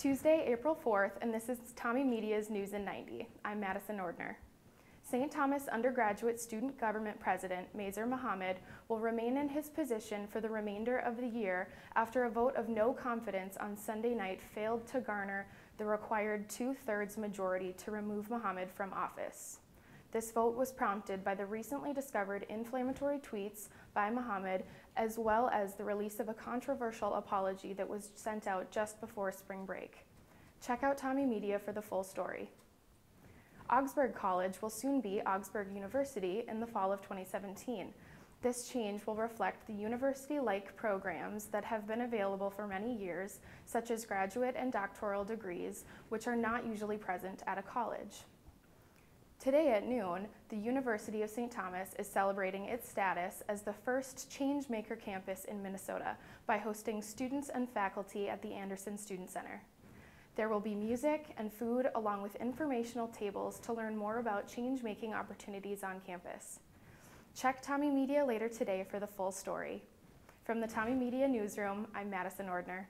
Tuesday, April 4th, and this is TommieMedia's News in 90. I'm Madison Ordner. St. Thomas undergraduate student government president Mazer Muhammad will remain in his position for the remainder of the year after a vote of no confidence on Sunday night failed to garner the required two-thirds majority to remove Muhammad from office. This vote was prompted by the recently discovered inflammatory tweets by Muhammad, as well as the release of a controversial apology that was sent out just before spring break. Check out TommieMedia for the full story. Augsburg College will soon be Augsburg University in the fall of 2017. This change will reflect the university-like programs that have been available for many years, such as graduate and doctoral degrees, which are not usually present at a college. Today at noon, the University of St. Thomas is celebrating its status as the first Changemaker campus in Minnesota by hosting students and faculty at the Anderson Student Center. There will be music and food along with informational tables to learn more about change-making opportunities on campus. Check TommieMedia later today for the full story. From the TommieMedia Newsroom, I'm Madison Ordner.